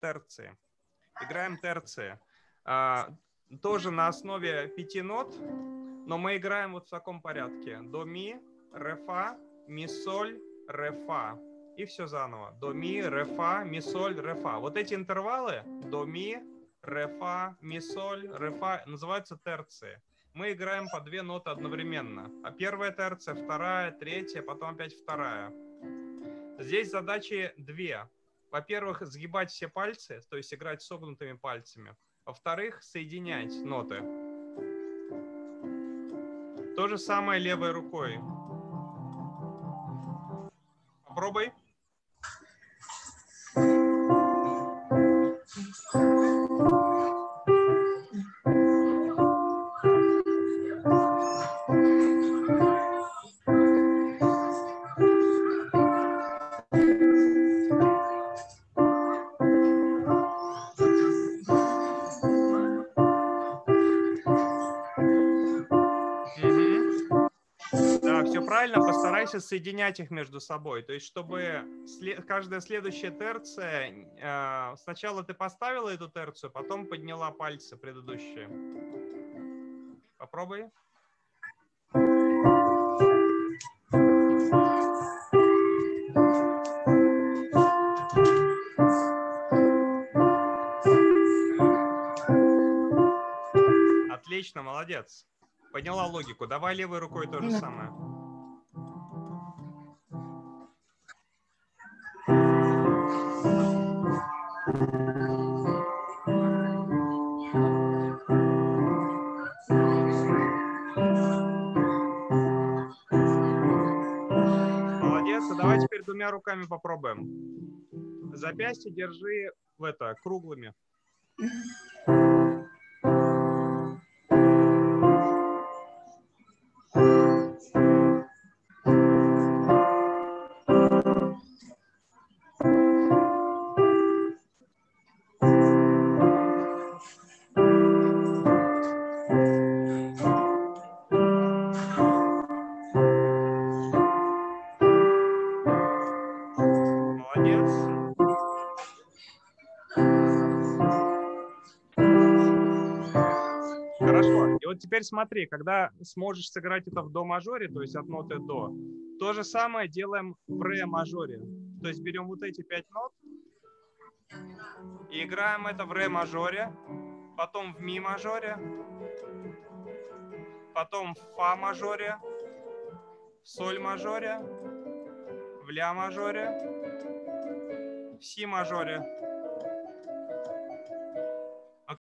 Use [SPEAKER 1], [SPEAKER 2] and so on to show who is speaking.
[SPEAKER 1] терции. Играем терции. А, тоже на основе пяти нот, но мы играем вот в таком порядке. До, ми, ре, фа, ми, соль, ре, фа. И все заново. До, ми, ре, фа, ми, соль, ре, фа. Вот эти интервалы, до, ми, ре, фа, ми, соль, ре, фа, называются терции. Мы играем по две ноты одновременно. А первая терция, вторая, третья, потом опять вторая. Здесь задачи две. Во-первых, сгибать все пальцы, то есть играть согнутыми пальцами. Во-вторых, соединять ноты. То же самое левой рукой. Попробуй. Старайся соединять их между собой. То есть, чтобы след... каждая следующая терция, э, сначала ты поставила эту терцию, потом подняла пальцы предыдущие. Попробуй. Отлично, молодец. Подняла логику. Давай левой рукой то же самое. А давай теперь двумя руками попробуем. Запястье держи в это круглыми. Теперь смотри, когда сможешь сыграть это в до мажоре, то есть от ноты до, то же самое делаем в ре мажоре. То есть берем вот эти пять нот и играем это в ре мажоре, потом в ми мажоре, потом в фа мажоре, в соль мажоре, в ля мажоре, в си мажоре,